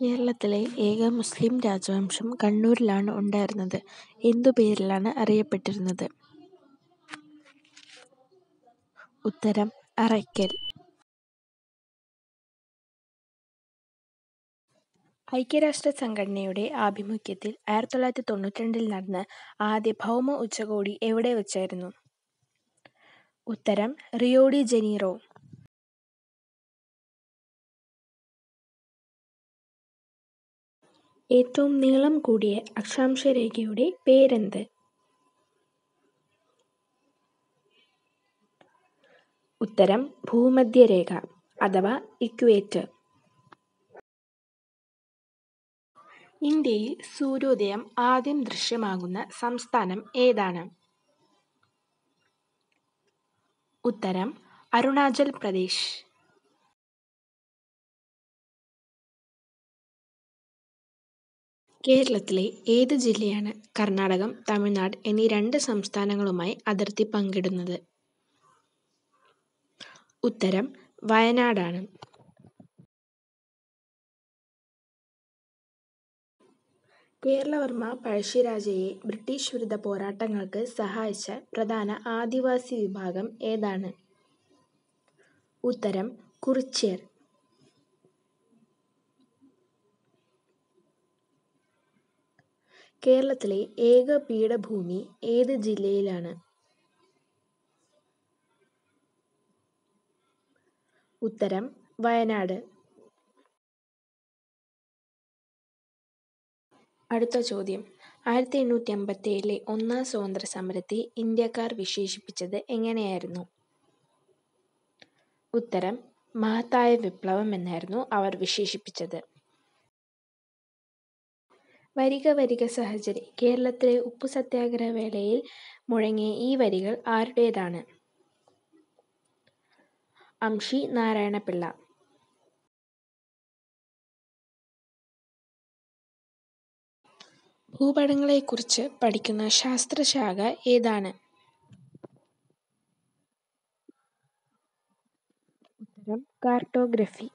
കേരളത്തിലെ ഏക മുസ്ലിം രാജവംശം കണ്ണൂരിലാണ് ഉണ്ടായിരുന്നത്. എന്തു പേരിലാണ് അറിയപ്പെട്ടിരുന്നത്? ഉത്തരം അറയ്ക്കൽ. ഐക്യരാഷ്ട്ര സംഘടനയുടെ ആഭിമുഖ്യത്തിൽ ആയിരത്തി ആയിരത്തിത്തൊള്ളായിരത്തി തൊണ്ണൂറ്റിരണ്ടിൽ നടന്ന ആദ്യ ഭൗമ ഉച്ചകോടി എവിടെ വെച്ചായിരുന്നു ഉത്തരം റിയോഡി ജനീറോ. ഏറ്റവും നീളം കൂടിയ അക്ഷാംശരേഖയുടെ പേരെന്ത്? ഉത്തരം ഭൂമധ്യരേഖ അഥവാ ഇക്വേറ്റർ. ഇന്ത്യയിൽ സൂര്യോദയം ആദ്യം ദൃശ്യമാകുന്ന സംസ്ഥാനം ഏതാണ്? ഉത്തരം അരുണാചൽ പ്രദേശ്. കേരളത്തിലെ ഏത് ജില്ലയാണ് കർണാടകം തമിഴ്നാട് എന്നീ രണ്ട് സംസ്ഥാനങ്ങളുമായി അതിർത്തി പങ്കിടുന്നത്? ഉത്തരം വയനാടാണ്. കേരളവർമ്മ പഴശ്ശിരാജയെ ബ്രിട്ടീഷ് വിരുദ്ധ പോരാട്ടങ്ങൾക്ക് സഹായിച്ച പ്രധാന ആദിവാസി വിഭാഗം ഏതാണ്? ഉത്തരം കുറിച്യർ. കേരളത്തിലെ ഏക പീഠഭൂമി ഏത് ജില്ലയിലാണ്? ഉത്തരം വയനാട്. അടുത്ത ചോദ്യം. ആയിരത്തി എണ്ണൂറ്റി അമ്പത്തി ഏഴിലെ ഒന്നാം സ്വാതന്ത്ര്യസമരത്തെ ഇന്ത്യക്കാർ വിശേഷിപ്പിച്ചത് എങ്ങനെയായിരുന്നു? ഉത്തരം മഹത്തായ വിപ്ലവം എന്നായിരുന്നു അവർ വിശേഷിപ്പിച്ചത്. വരിക വരിക സഹചരി കേരളത്തിലെ ഉപ്പു സത്യാഗ്രഹ വേളയിൽ മുഴങ്ങിയ ഈ വരികൾ ആരുടേതാണ്? അംഷി നാരായണപിള്ള. ഭൂപടങ്ങളെക്കുറിച്ച് പഠിക്കുന്ന ശാസ്ത്രശാഖ ഏതാണ്? ഉത്തരം കാർട്ടോഗ്രഫി.